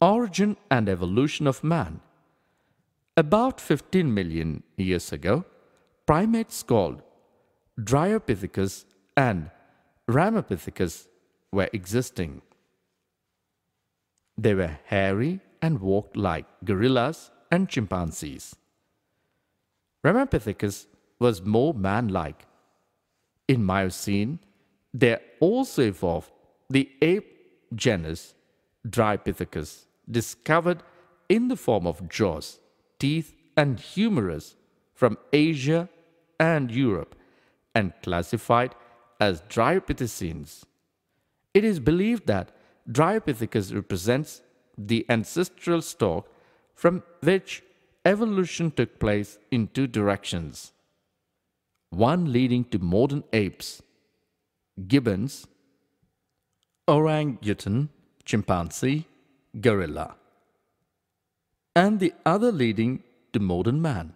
Origin and evolution of man. About 15 million years ago, primates called Dryopithecus and Ramapithecus were existing. They were hairy and walked like gorillas and chimpanzees. Ramapithecus was more man like. In Miocene, there also evolved the ape genus Dryopithecus, discovered in the form of jaws, teeth, and humerus from Asia and Europe and classified as Dryopithecines. It is believed that Dryopithecus represents the ancestral stock from which evolution took place in two directions. One leading to modern apes, gibbons, orangutan, chimpanzee, gorilla, and the other leading to modern man.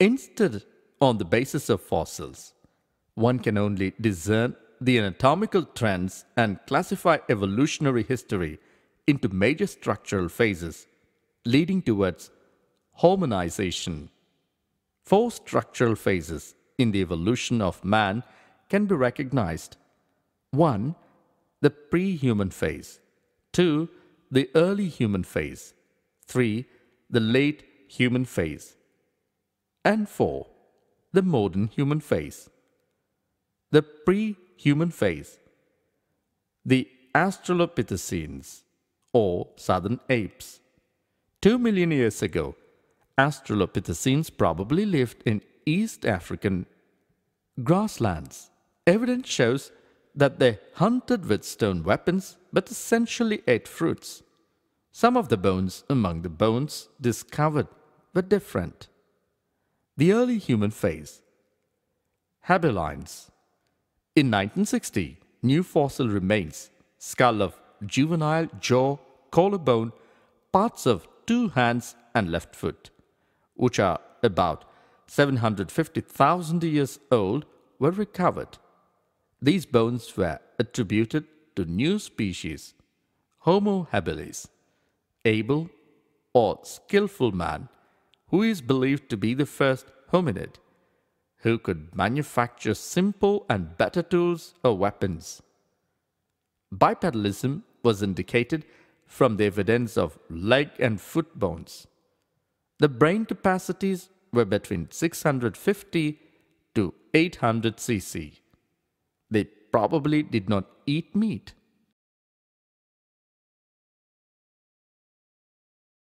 Instead, on the basis of fossils, one can only discern the anatomical trends and classify evolutionary history into major structural phases leading towards hominization. Four structural phases in the evolution of man can be recognized. 1. The pre-human phase. 2. The early human phase. 3. The late human phase. And 4. The modern human phase. The pre-human phase. The Australopithecines or southern apes. Two million years ago, Australopithecines probably lived in East African grasslands. Evidence shows that they hunted with stone weapons but essentially ate fruits. Some of the bones among the bones discovered were different. The early human phase. Habilines. In 1960, new fossil remains, skull of juvenile jaw, collarbone, parts of two hands and left foot, which are about 750,000 years old, were recovered. These bones were attributed to new species, Homo habilis, able or skillful man, who is believed to be the first hominid, who could manufacture simple and better tools or weapons. Bipedalism was indicated from the evidence of leg and foot bones. The brain capacities were between 650 to 800 cc. They probably did not eat meat.